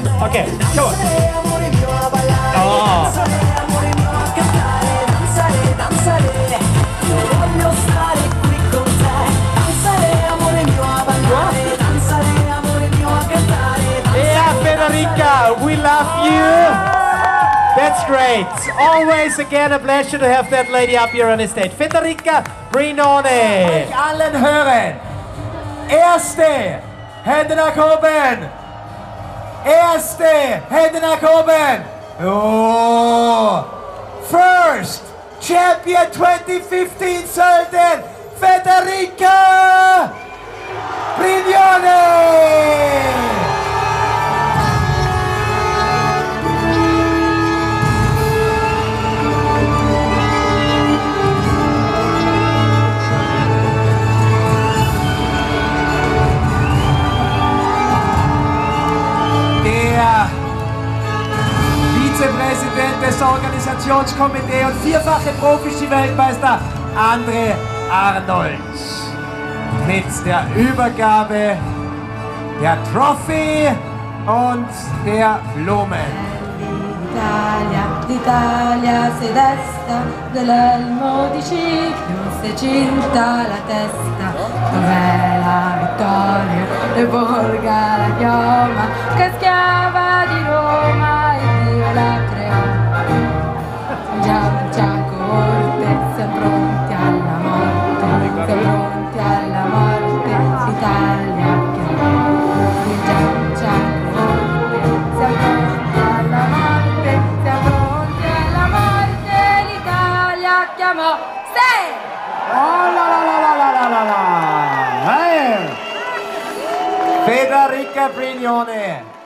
Okay, come on. Oh. Yeah, Federica, we love you. That's great. Always again a pleasure to have that lady up here on the stage. Federica Brignone. euch allen hören. Erste, Hände nach oben. Erste, Hände nach oben. Oh. First, Champion 2015 Sölden, Federica Vizepräsident des Organisationskomitees und vierfache Profi-Weltmeister André Arnold mit der Übergabe der Trophy und der Blumen. L'Italia, l'Italia desta dell'elmo di ciclo, si cinta la testa, dov'è la vittoria? E chiamò. Sei! Oh la la la la la la la la! Hey! Federica Brignone